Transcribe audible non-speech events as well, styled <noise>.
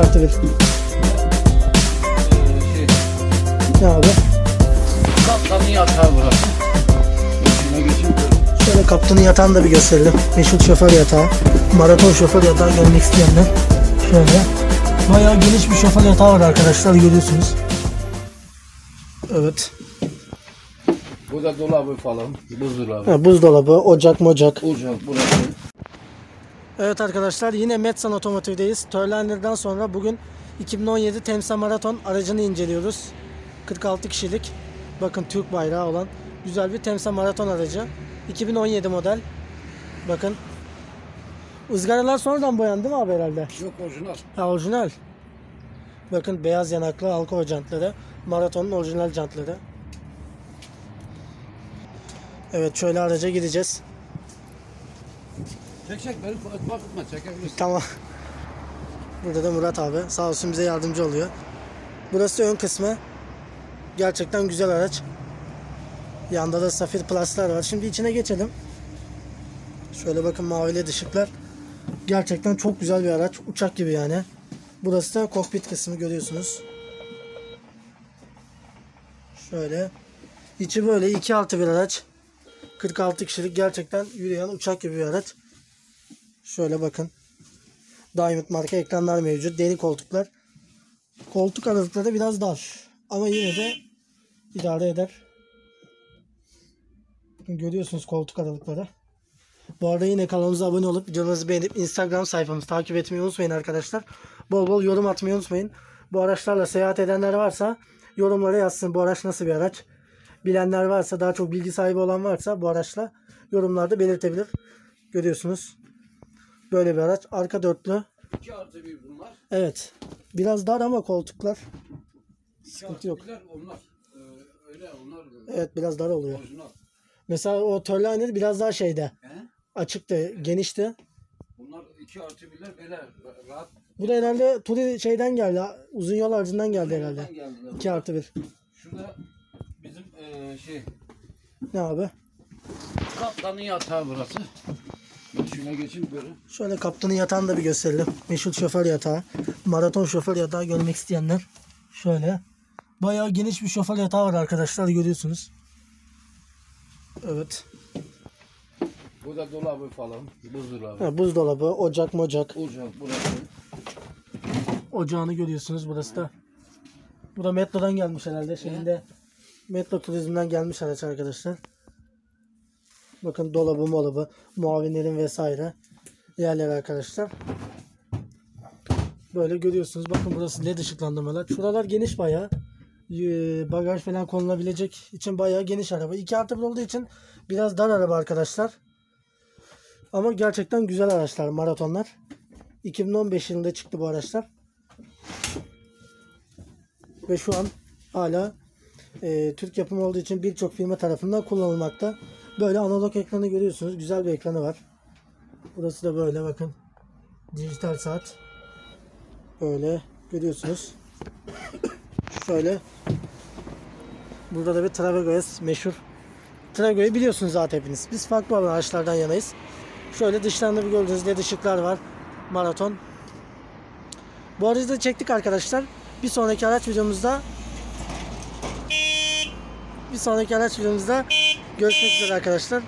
artı bir. Ee, şey, Ne abi? kaptanın yatağı burası. Şöyle kaptanın yatağını da bir gösterelim. Meşhur şoför yatağı. Maraton şoför yatağı görmek isteyenler. Şöyle. Bayağı geniş bir şoför yatağı var arkadaşlar görüyorsunuz. Evet. Bu da dolabı falan. Buzdolabı. Ha, buzdolabı, ocak mocak. Ocak burası. Evet arkadaşlar yine Metsan Otomotiv'deyiz. Törlenler'den sonra bugün 2017 Temsa Maraton aracını inceliyoruz. 46 kişilik. Bakın Türk bayrağı olan güzel bir Temsa Maraton aracı. 2017 model. Bakın. Izgaralar sonradan boyandı mi abi herhalde? Yok orijinal. Ha orijinal. Bakın beyaz yanaklı Alcoa jantları. Maratonun orijinal jantları. Evet şöyle araca gideceğiz. Çek çek beni bakma çekebilirsin. Tamam. Burada da Murat abi sağ olsun bize yardımcı oluyor. Burası ön kısmı. Gerçekten güzel araç. Yanda da Safir Plus'lar var. Şimdi içine geçelim. Şöyle bakın mavi led ışıklar. Gerçekten çok güzel bir araç. Uçak gibi yani. Burası da kokpit kısmı görüyorsunuz. Şöyle. İçi böyle 2 artı bir araç. 46 kişilik gerçekten yürüyen uçak gibi bir araç. Şöyle bakın. Diamond marka ekranlar mevcut. Deri koltuklar. Koltuk aralıkları biraz dar. Ama yine de idare eder. Bakın Görüyorsunuz koltuk aralıkları. Bu arada yine kanalımıza abone olup videolarımızı beğenip Instagram sayfamızı takip etmeyi unutmayın arkadaşlar. Bol bol yorum atmayı unutmayın. Bu araçlarla seyahat edenler varsa yorumlara yazsın bu araç nasıl bir araç. Bilenler varsa daha çok bilgi sahibi olan varsa bu araçla yorumlarda belirtebilir. Görüyorsunuz. Böyle bir araç. Arka dörtlü. 2 artı 1 bunlar. Evet. Biraz dar ama koltuklar. 2 Sıkıntı yok. birler onlar. Ee, öyle onlar Evet biraz dar oluyor. orijinal. Mesela o Törliner biraz daha şeyde. He? Açıktı, genişti. Bunlar 2 artı 1'ler böyle rahat. Bu da herhalde Turi şeyden geldi. Uzun yol harcından geldi herhalde. Buradan geldiler. 2 artı 1. Şurada bizim ee, şey Ne abi? kaptanın yatağı burası. Geçin böyle. Şöyle kaptanın yatağını da bir gösterelim. Meşhur şoför yatağı. Maraton şoför yatağı görmek isteyenler. Şöyle. Bayağı geniş bir şoför yatağı var arkadaşlar görüyorsunuz. Evet. Bu da dolabı falan. Buzdolabı. Ha, buzdolabı, ocak mocak. Ocak burası. Ocağını görüyorsunuz burası da. Bu da metrodan gelmiş herhalde. Şeyinde metro turizmden gelmiş araç arkadaşlar. Bakın dolabı molabı, muavinlerin vesaire yerler arkadaşlar. Böyle görüyorsunuz. Bakın burası led ışıklandırmalar. Şuralar geniş bayağı. Ee, Bagaj falan konulabilecek için bayağı geniş araba. 2 artı bir olduğu için biraz dar araba arkadaşlar. Ama gerçekten güzel araçlar maratonlar. 2015 yılında çıktı bu araçlar. Ve şu an hala e, Türk yapımı olduğu için birçok firma tarafından kullanılmakta. Böyle analog ekranı görüyorsunuz. Güzel bir ekranı var. Burası da böyle bakın. Dijital saat. Böyle görüyorsunuz. <coughs> Şöyle. Burada da bir Travego S meşhur. Travego'yu biliyorsunuz zaten hepiniz. Biz farklı olan araçlardan yanayız. Şöyle dışlarında bir gördüğünüz led ışıklar var. Maraton. Bu aracı da çektik arkadaşlar. Bir sonraki araç videomuzda bir sonraki araç videomuzda görüşmek üzere arkadaşlar.